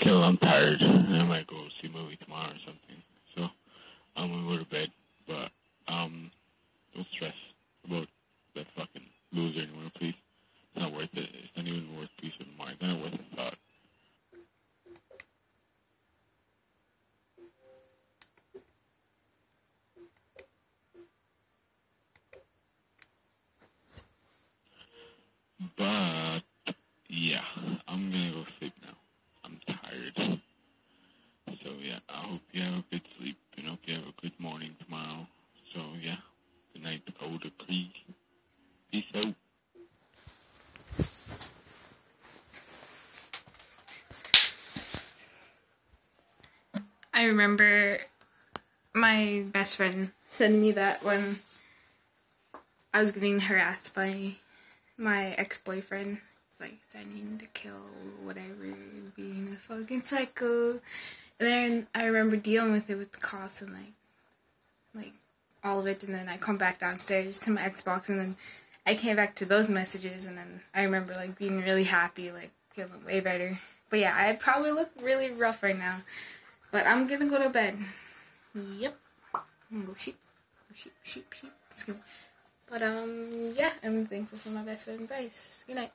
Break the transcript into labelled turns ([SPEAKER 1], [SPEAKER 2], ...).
[SPEAKER 1] Kill, I'm tired. I might go see a movie tomorrow or something. So I'm gonna go to bed. But um, don't stress about that fucking loser anymore, please. It's not worth it. It's not even worth peace of mind. It's not worth a thought. But yeah, I'm gonna go sleep now. I'm tired. So yeah, I hope you have a good sleep and hope you have a good morning tomorrow. So yeah, good night, Dakota Cree. Peace out.
[SPEAKER 2] I remember my best friend sending me that when I was getting harassed by my ex boyfriend. It's like threatening to kill, whatever, being a fucking psycho. And then I remember dealing with it with the cops and like, like all of it. And then I come back downstairs to my Xbox, and then I came back to those messages, and then I remember like being really happy, like feeling way better. But yeah, I probably look really rough right now. But I'm gonna go to bed. Yep. I'm gonna go sheep. Sheep, sheep, sheep. But um, yeah, I'm thankful for my best friend advice. Good night.